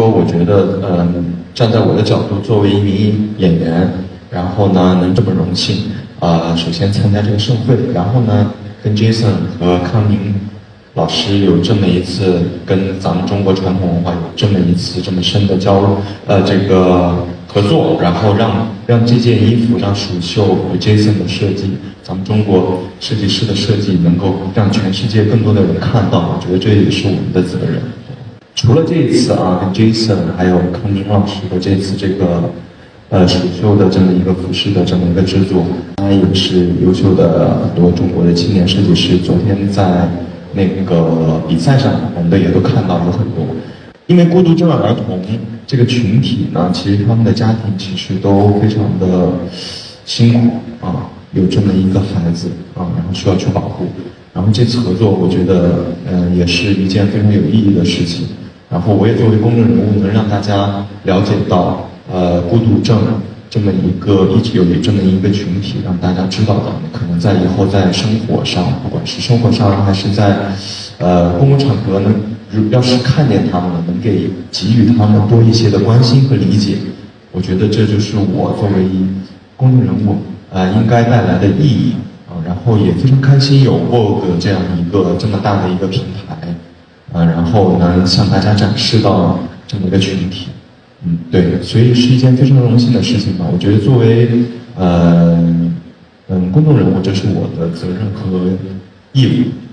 说我觉得，嗯，站在我的角度，作为一名演员，然后呢，能这么荣幸，啊，首先参加这个盛会，然后呢，跟 Jason 和康宁老师有这么一次跟咱们中国传统文化有这么一次这么深的交，呃，这个合作，然后让让这件衣服，让蜀绣和 Jason 的设计，咱们中国设计师的设计，能够让全世界更多的人看到，我觉得这也是我们的责任。除了这一次啊，跟 Jason 还有康宁老师的这次这个呃首秀的这么一个服饰的这么一个制作，他也是优秀的很多中国的青年设计师。昨天在那个比赛上，我们的也都看到有很多。因为孤独症儿童这个群体呢，其实他们的家庭其实都非常的辛苦啊，有这么一个孩子啊，然后需要去保护。然后这次合作，我觉得嗯也是一件非常有意义的事情。然后我也作为公众人物，能让大家了解到呃孤独症这么一个一直有这么一个群体，让大家知道的，可能在以后在生活上，不管是生活上还是在呃公共场合呢。要是看见他们了，能给给予他们多一些的关心和理解，我觉得这就是我作为公众人物，呃，应该带来的意义啊。然后也非常开心有 Vogue 这样一个这么大的一个平台，啊，然后能向大家展示到这么一个群体，嗯，对，所以是一件非常荣幸的事情吧。我觉得作为呃嗯公众人物，这是我的责任和义务。